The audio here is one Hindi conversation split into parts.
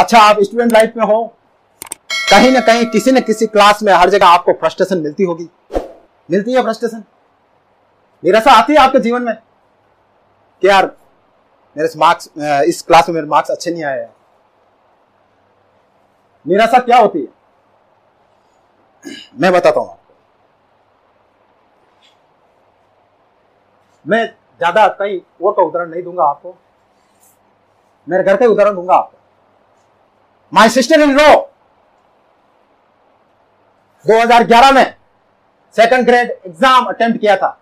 अच्छा आप स्टूडेंट लाइफ में हो, कहीं ना कहीं किसी न किसी क्लास में हर जगह आपको फ्रस्ट्रेशन मिलती होगी। मिलती है फ्रस्ट्रेशन निराशा आती है आपके जीवन में? कि यार, मेरे मार्क्स इस क्लास में मेरे मार्क्स अच्छे नहीं आए निराशा क्या होती है? मैं बताता हूँ आपको। मैं ज़्यादा कहीं और का उदाहरण नहीं दूँगा आपको। मेरे घर का उदाहरण दूँगा आपको। माई सिस्टर इन लो 2011 में सेकंड ग्रेड एग्ज़ाम अटेम्प्ट किया था।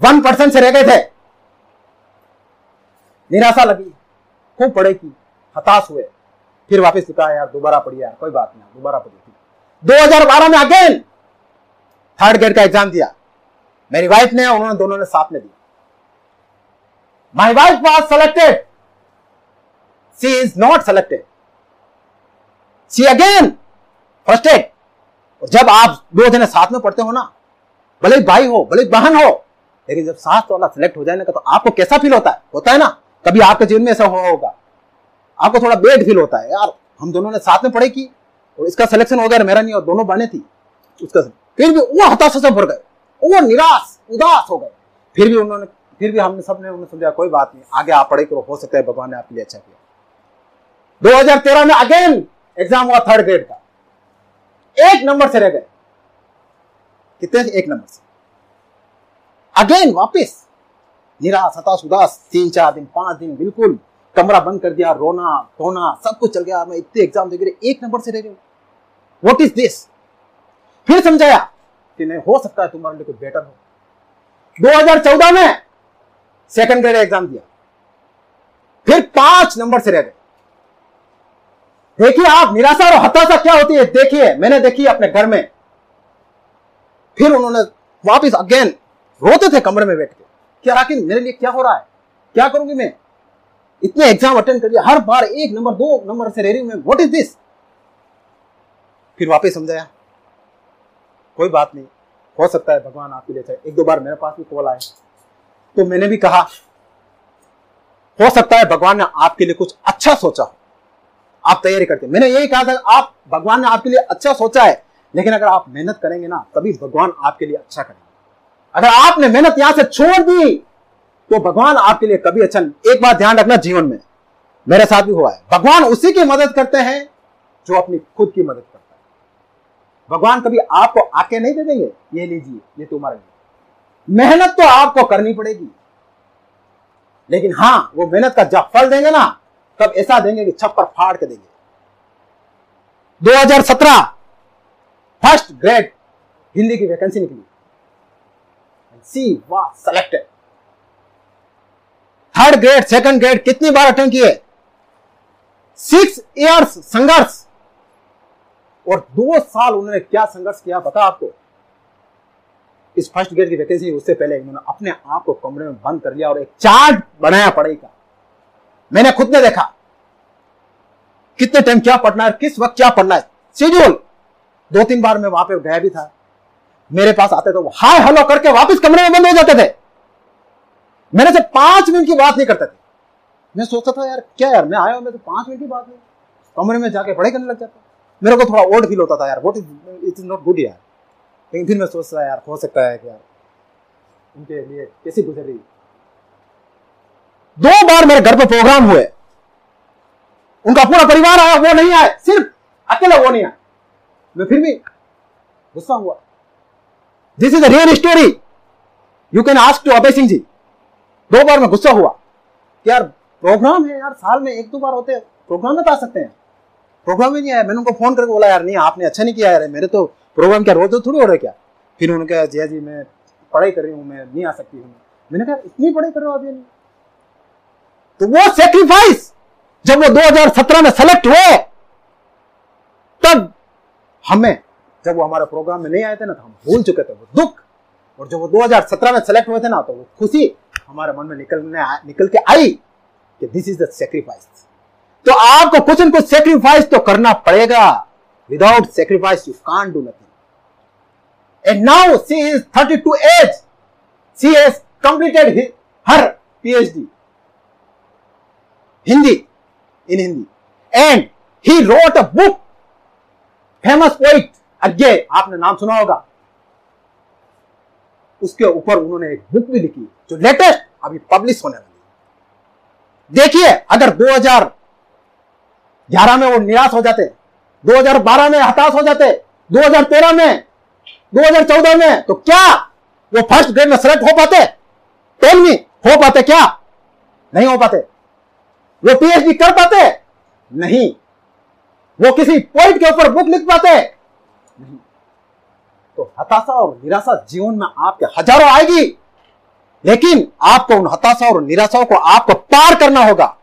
वन परसेंट से रह गए थे। निराशा लगी, खूब पढ़े की, हताश हुए। फिर वापस लिखा, यार, दोबारा पढ़िए, यार, कोई बात नहीं, दोबारा पढ़िए 2012 में अगेन थर्ड ग्रेड का एग्ज़ाम दिया। मेरी वाइफ ने उन्होंने दोनों ने साथ में दिया। My wife was selected she is not selected she again firsted जब आप दो जने साथ में पढ़ते हो ना, भले भाई हो, भले बहन हो, लेकिन जब साथ वाला सिलेक्ट हो जाए ना तो आपको कैसा फील होता है? होता है ना? कभी आपके जीवन में ऐसा हुआ होगा। आपको थोड़ा बेड फील होता है, यार, हम दोनों ने साथ में पढ़े की, और इसका सिलेक्शन हो गया मेरा नहीं, और दोनों बने थी। उसका फिर भी वो हताशा से भर गए। वो निराश, उदास हो गए। फिर भी उन्होंने, फिर भी हमने, सबने उन्हें समझा, कोई बात नहीं, आगे आप पढ़े करो, हो सकता है भगवान ने आपके लिए अच्छा किया। 2013 में अगेन एग्ज़ाम हुआ थर्ड ग्रेड का। एक नंबर से रह गए। कितने एक नंबर से। अगेन वापस। निराश, हताश, उदास, तीन चार दिन, पाँच दिन, बिल्कुल कमरा बंद कर दिया, रोना, धोना, सब कुछ चल गया। मैं इतने एग्ज़ाम दे गए एक नंबर से रह गए। वॉट इज़ दिस फिर समझाया कि नहीं, हो सकता है तुम्हारे लिए कुछ बेटर हो। 2014 में सेकंड ग्रेड एग्ज़ाम दिया। फिर पाँच नंबर से रह गए। देखिए आप, निराशा और हताशा क्या होती है? देखिए, मैंने देखी अपने घर में। फिर उन्होंने वापस अगेन रोते थे कमरे में बैठ के। क्या राकिन मेरे लिए क्या हो रहा है? क्या करूँगी मैं? इतने एग्ज़ाम अटेंड कर लिया हर बार एक नंबर, दो नंबर से रह रही हूँ मैं व्हाट इज़ दिस फिर वापस समझाया। कोई बात नहीं। हो सकता है भगवान आपके लिए एक दो बार मेरे पास भी कॉल आए। तो मैंने भी कहा, हो सकता है भगवान ने आपके लिए कुछ अच्छा सोचा हो। आप तैयारी करते मैंने यही कहा था, आप, भगवान ने आपके लिए अच्छा सोचा है, लेकिन अगर आप मेहनत करेंगे ना, तभी भगवान आपके लिए अच्छा करेंगे। अगर आपने मेहनत यहाँ से छोड़ दी तो भगवान आपके लिए कभी अच्छा एक बात ध्यान रखना जीवन में, मेरे साथ भी हुआ है। भगवान उसी की मदद करते हैं, जो अपनी खुद की मदद करता है। भगवान कभी आपको आके नहीं दे देंगे? ये लीजिए, ये तुम्हारे लिए मेहनत तो आपको करनी पड़ेगी। लेकिन हाँ, वो मेहनत का जब फल देंगे ना तब ऐसा देंगे कि छप्पर फाड़ के देंगे। 2017 फ़र्स्ट ग्रेड हिंदी की वैकेंसी निकली। She was selected third grade second grade कितनी बार अटेंड किए? सिक्स इयर्स संघर्ष। और दो साल उन्होंने क्या संघर्ष किया, पता आपको? इस फ़र्स्ट ग्रेड की वैकेंसी उससे पहले उन्होंने अपने आप को कमरे में बंद कर लिया और एक चार्ट बनाया पढ़ाई का। मैंने खुद ने देखा। कितने टाइम क्या पढ़ना है, किस वक्त क्या पढ़ना है। शेड्यूल दो तीन बार मैं वहाँ पे गया भी था। मेरे पास आते तो हाय हेलो करके वापस कमरे में बंद हो जाते थे। मेरे से पाँच मिनट की बात नहीं करते थे। मैं सोचता था, यार, क्या यार, मैं आया हूँ, मैं तो पाँच मिनट की बात नहीं कमरे में जाके पढ़ाई करने लग जाता मेरे को थोड़ा ओल्ड फील होता था, यार what is it is not good यार. लेकिन फिर मैं सोचता यार, हो सकता है कि यार, उनके लिए कैसी गुजर रही दो बार मेरे घर पर प्रोग्राम हुए। उनका पूरा परिवार आया, वो नहीं आया सिर्फ़ अकेला वो नहीं आया। मैं फिर भी गुस्सा हुआ। This is a real story you can ask to Abhay Singh ji दो बार मैं गुस्सा हुआ यार प्रोग्राम है यार, साल में एक दो बार होते प्रोग्राम में तो आ सकते हैं। प्रोग्राम में नहीं आया। मैंने उनको फ़ोन करके बोला, यार, नहीं, आपने अच्छा नहीं किया यार, मेरे तो प्रोग्राम क्या रोज तो थोड़ी हो रहा क्या? फिर उन्होंने कहा, जया जी, मैं पढ़ाई कर रही हूँ, मैं नहीं आ सकती हूँ। मैंने कहा, इतनी पढ़ाई कर रहे हो अभी? नहीं तो वो सेक्रीफाइस जब वो 2017 में सेलेक्ट हुए, तब हमें, जब वो हमारे प्रोग्राम में नहीं आए थे ना तो हम भूल चुके थे वो दुख। और जब वो 2017 में सेलेक्ट हुए थे ना तो वो खुशी हमारे मन में निकलने निकल के आई कि दिस इज़ द सेक्रीफाइस तो आपको कुछ न कुछ सेक्रीफाइस तो करना पड़ेगा। Without sacrifice you can do nothing and now she is 32 age she has completed her PhD Hindi in Hindi. And he wrote a book, famous poet, Agyeya आपने नाम सुना होगा उसके ऊपर उन्होंने एक बुक भी लिखी जो लेटेस्ट अभी पब्लिश होने वाली देखिए अगर 2011 में वो निराश हो जाते 2012 में हताश हो जाते 2013 में 2014 में तो क्या वो फ़र्स्ट ग्रेड में सेलेक्ट हो पाते टेल मी हो पाते क्या नहीं हो पाते वो पीएचडी कर पाते? नहीं। वो किसी पॉइंट के ऊपर बुक लिख पाते? नहीं। तो हताशा और निराशा जीवन में आपके हज़ारों आएगी। लेकिन आपको उन हताशा और निराशाओं को आपको पार करना होगा।